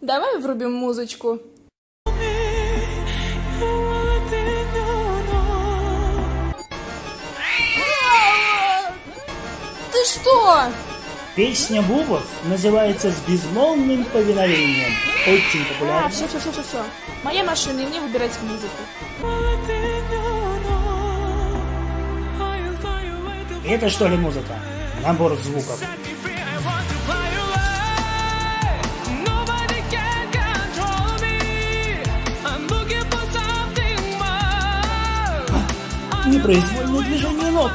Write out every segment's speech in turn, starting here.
Давай врубим музычку. Ты что? Песня Бубов называется «С безмолвным повиновением». Очень А, популярна. все, все, все, все, все. Моя машина, и мне выбирать музыку. Это что ли музыка? Набор звуков. Непроизвольное движение ног.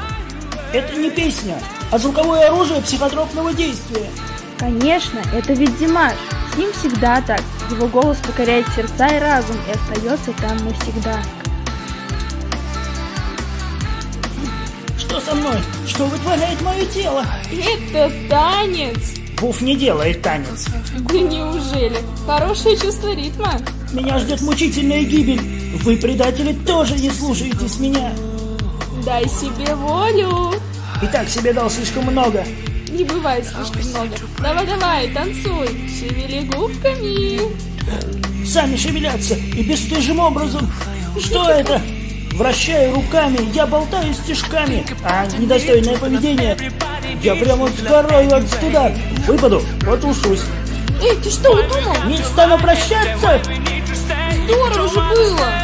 Это не песня, а звуковое оружие психотропного действия. Конечно, это ведь Димаш. С ним всегда так. Его голос покоряет сердца и разум и остается там навсегда. Что со мной? Что вытворяет мое тело? Это танец. Буф не делает танец. Да неужели? Хорошее чувство ритма. Меня ждет мучительная гибель. Вы, предатели, тоже не слушаетесь меня. Дай себе волю. И так себе дал слишком много. Не бывает слишком много. Давай-давай, танцуй. Шевели губками. Сами шевелятся и бесстыжим образом. Что это? Вращаю руками, я болтаю стежками, а недостойное поведение. Я прямо сгораю от стыда. Выпаду, потушусь. Эй, ты что удумал? Не стану прощаться. Здорово же было.